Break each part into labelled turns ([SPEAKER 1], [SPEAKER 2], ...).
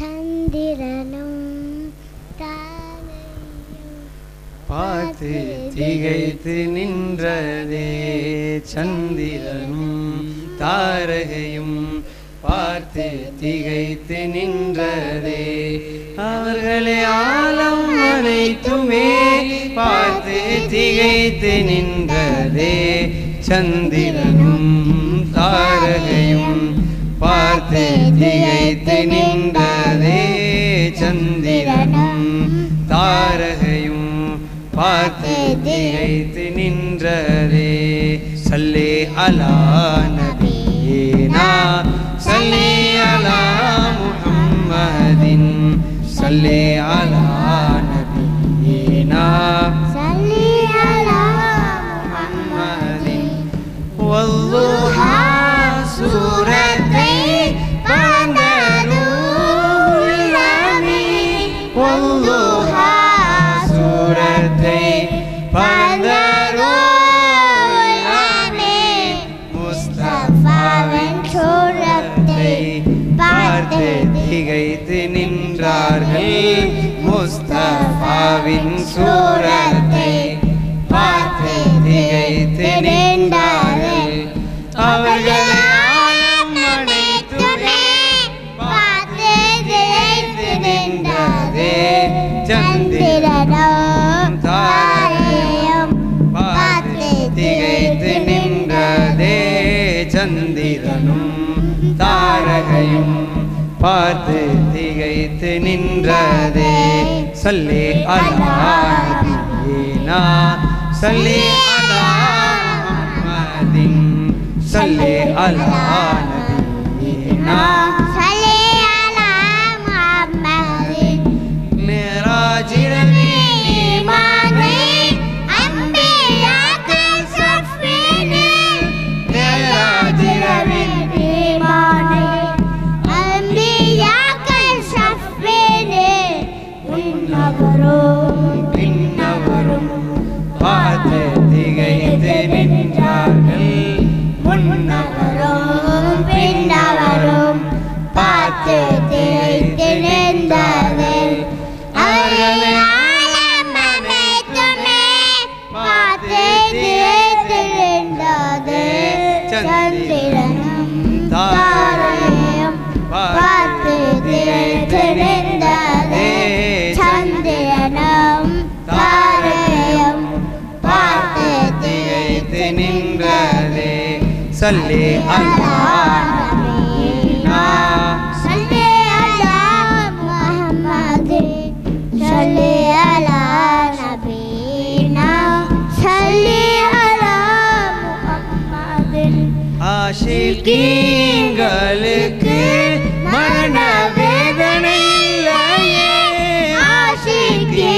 [SPEAKER 1] சந்திரனும்
[SPEAKER 2] பார்த்து திகைத்து நின்றதே சந்திரனும் தாரகையும். பார்த்து திகைத்து நின்றதே அவர்களே ஆலம் அனைத்துமே. பார்த்து திகைத்து நின்றதே சந்திரனும் தாரகையும். பார்த்து திகைத்து நின்ற பார்த்து திகைத்து நின்றதே. சல்லே அலா நபியேனா. சல்லே அலா முஹம்மதின். சல்லே அலா நபியேனா.
[SPEAKER 1] சல்லே அலா முஹம்மதின்.
[SPEAKER 2] வல்லோ சூரத்தை பார்த்து திகைத்து நின்றார்கள். முஸ்தபாவின் சூரத்தை பார்த்து திகைத்து நின்றார்கள். அவர்கள் ஆழம் அனைத்துமே தாரையும் பார்த்து திகைத்து நின்றதே. சந்திரனும் அழகையும் பார்த்து திகைத்து நின்றதே. சல்லே அலா நபியேனா சல்லே அலா முஹம்மதின். சல்லே முன்னவரும் பின்னவரும் பார்த்து திகைத்து நின்றார்கள் அவர்கள் ஆழம் அனைத்துமே பார்த்து திகைத்து நின்றது சந்திரனும் தாரையும் பார்த்து திகைத்து நின்றது சந்திரனும் தாரையும் பார்த்து திகைத்து நின்றதே சல்லே அல்லா நபீனா
[SPEAKER 1] சல்லி அலா முஹம்மது சல்லி அலா நபீனா சல்லி அலா
[SPEAKER 2] ஆஷிகீங்களுக்கு மரண வேதனை இல்லையே ஆஷிகி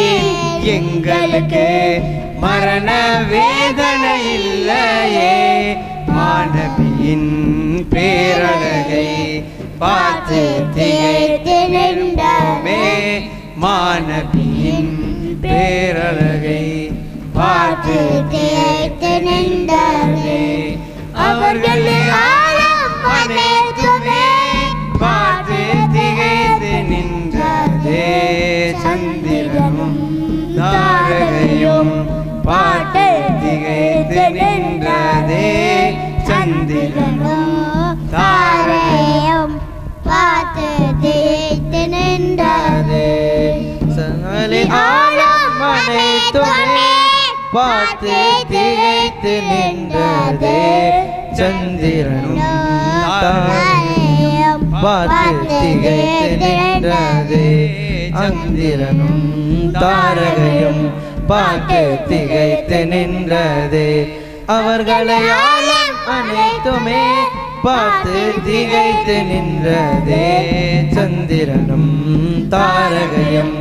[SPEAKER 2] எங்களுக்கு மரண வேதனை இல்லையே மாணவியின் பேரழகை பார்த்து திகைத்து நின்றோமே மாணவியின் பேரழகை பார்த்து திகைத்து நின்றோமே அவர்கள் அனைத்துமே பார்த்து திகைத்து நின்றதே. சந்திரனும் தாரகையும் பார்த்து திகைத்து சந்திரனும் தாரையும்
[SPEAKER 1] பார்த்து தேய்த்து நின்றது
[SPEAKER 2] சகலே ஆழம் அனைத்துமே பார்த்து திகைத்து நின்றதே சந்திரனும் தாரையும் பார்த்து திகைத்து நின்றதே சந்திரனும் தாரகையும் பார்த்து திகைத்து நின்றதே அவர்களை ஆழம் அனைத்துமே பார்த்து திகைத்து நின்றதே சந்திரனும் தாரகையும்.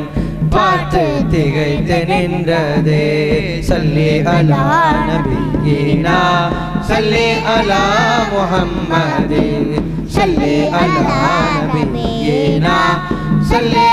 [SPEAKER 2] பார்த்து திகைத்து நின்றதே சல்லி அலா நபியினா சல்லி அலா முஹம்மதி சல்லி அலா நபியினா சல்லி